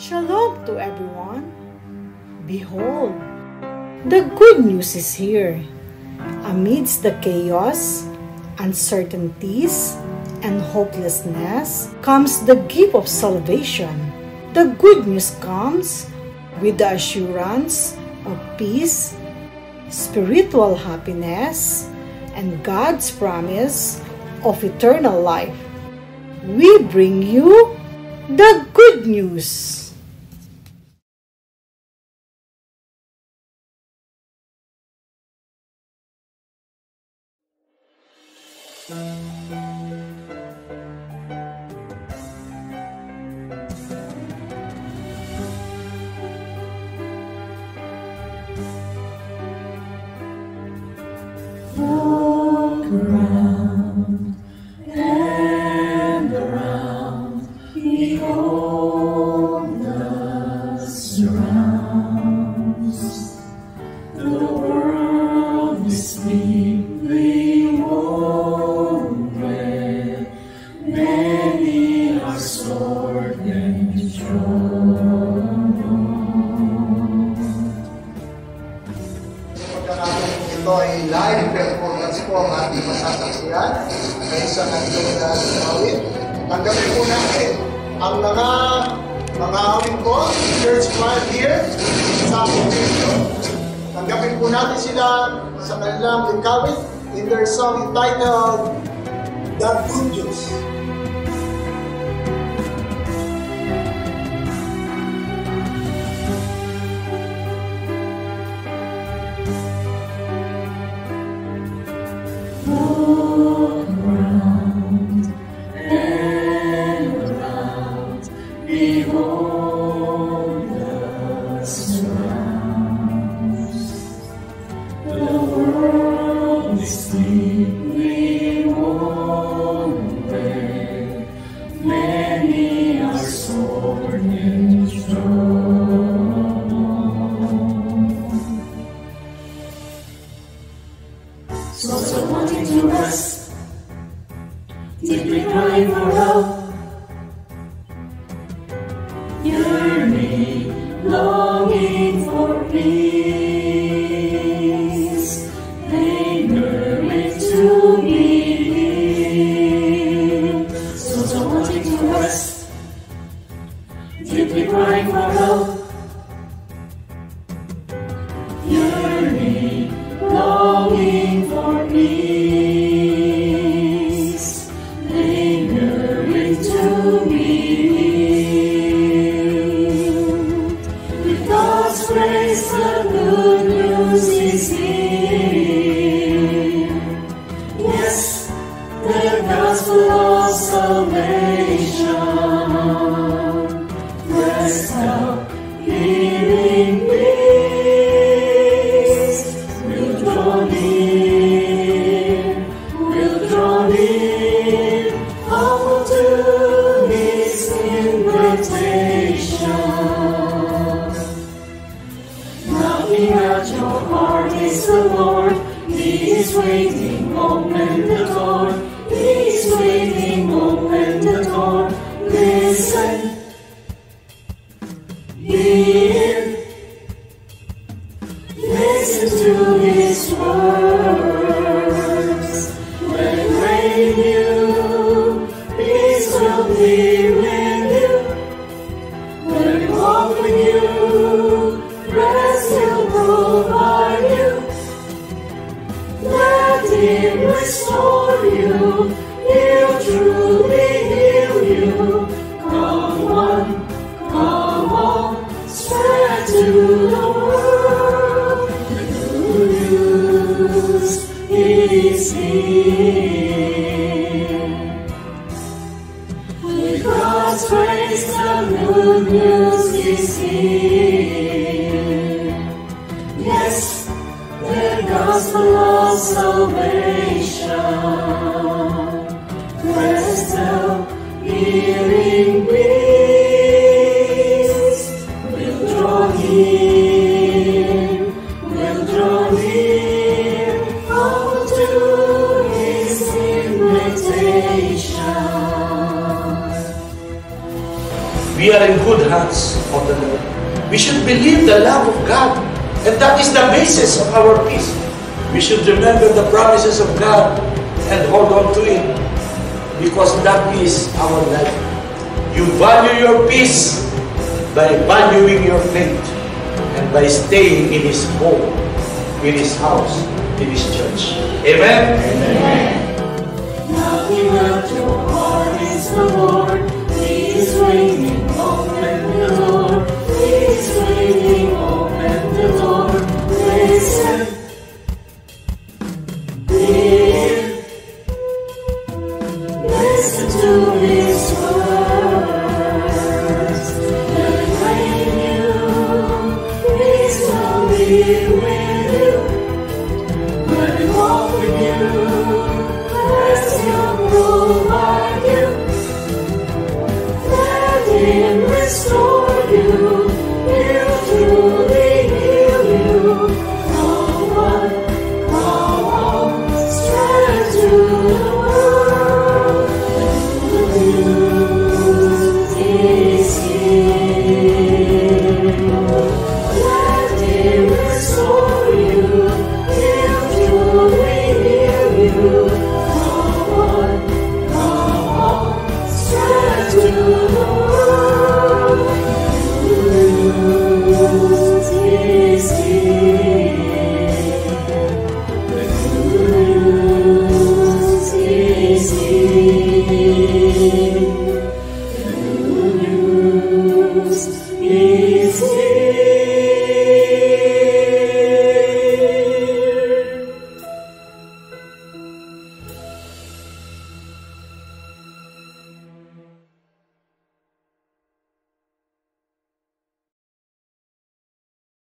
Shalom to everyone. Behold, the good news is here. Amidst the chaos, uncertainties, and hopelessness comes the gift of salvation. The good news comes with the assurance of peace, spiritual happiness, and God's promise of eternal life. We bring you the good news. Look around Pagkakataon ito ay live performance po ang ating masasaksiyan sa isang ating na awit. Tanggapin po natin ang mga mga awit ko, church choir here sa video. Tanggapin po natin sila sa kanilang ikawit in their song entitled The Good News. Souls are wanting to rest, deeply crying for help, the Lord. He is waiting, open the door. He is waiting, open the door. Listen, hear, listen to His words. When rain you, peace will be with you. When walk with you, We are in good hands of the Lord. We should believe the love of God. And that is the basis of our peace. We should remember the promises of God and hold on to it because that is our life. You value your peace by valuing your faith and by staying in His home, in His house, in His church. Amen? Knocking at your heart is the Lord. He is Let Him